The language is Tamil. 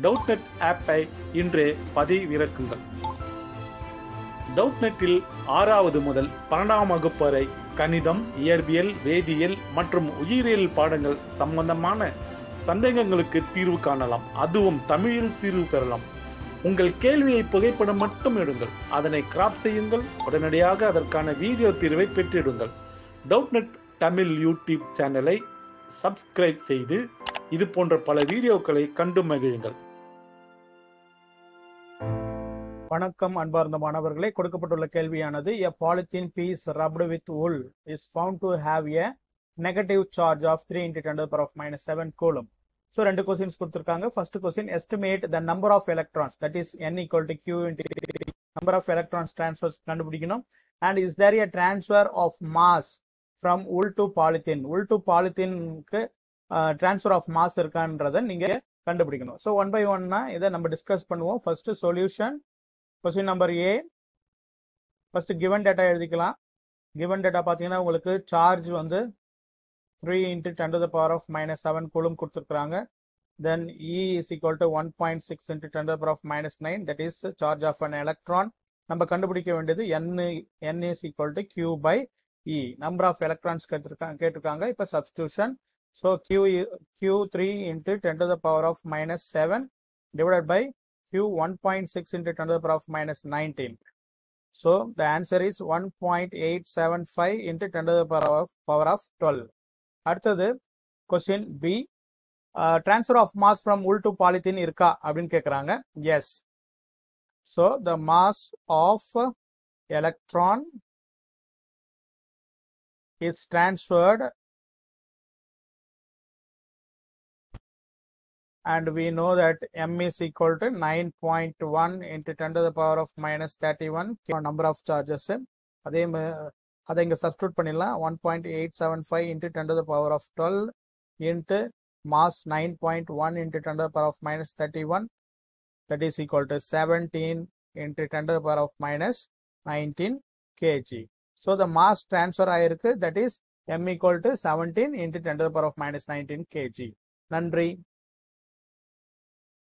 டவுட்நெட் ஆப்பை இன்றே பதிவிறக்குங்கள். டவுட்நெட்டில் ஆறாவது முதல் பன்னெண்டாம் வகுப்பு வரை கணிதம் இயற்பியல் வேதியியல் மற்றும் உயிரியல் பாடங்கள் சம்பந்தமான சந்தேகங்களுக்கு தீர்வு காணலாம். அதுவும் தமிழில் தீர்வு பெறலாம். உங்கள் கேள்வியை புகைப்படம் மட்டும் எடுங்கள். அதனை கிராப் செய்யுங்கள். உடனடியாக அதற்கான வீடியோ தீர்வை பெற்றிடுங்கள். டவுட்நெட் தமிழ் யூடியூப் சேனலை சப்ஸ்கிரைப் செய்து இது போன்ற பல வீடியோக்களை கண்டு மகிழுங்கள். வணக்கம் அன்பார்ந்த மாணவர்களே. கொடுக்கப்பட்டுள்ள கேள்வியானது a polythene piece rubbed with wool is found to have a negative charge of three into ten power minus seven coulomb so ரெண்டு கொஸ்டின்ஸ் கொடுத்துருக்காங்க. First question estimate the number of electrons that is N equal to Q into number of electrons transfers கண்டுபிடிக்கணும். And is there a transfer of mass from wool to polythene wool to பாலித்தீனுக்கு transfer of mass இருக்கான்றதை நீங்க கண்டுபிடிக்கணும். ஸோ ஒன் பை ஒன்னா இதை நம்ம டிஸ்கஸ் பண்ணுவோம். First solution question number A first given data எழுதிக்கலாம். கிவன் டேட்டா பார்த்தீங்கன்னா உங்களுக்கு சார்ஜ் வந்து three into ten to the power of minus seven coulomb கொடுத்துருக்குறாங்க. Then E is equal to one point six into ten to power of minus nine that is charge of an electron நம்ம கண்டுபிடிக்க வேண்டியது N N is equal to Q by E number of electrons கேட்டிருக்காங்க கேட்டிருக்காங்க. இப்போ substitution So q q three into ten to the power of minus seven divided by q 1.6 into 10 to the power of minus 19. So the answer is 1.875 into 10 to the power of power of 12. அடுத்தது question b transfer of mass from wool to polythene இருக்கா அப்படின்னு கேட்குறாங்க yes so the mass of electron is transferred and we know that m is equal to 9.1 into 10 to the power of minus 31 number of charges அதே அதை இங்க சப்ஸ்டியூட் பண்ணிடலாம் one point eight seven five into ten to the power of twelve into mass nine point one into ten to power of minus thirty one that is equal to seventeen into ten to power of minus nineteen kg so the mass transfer ஆயிருக்கு that is m equal to seventeen into ten to power of minus nineteen kg நன்றி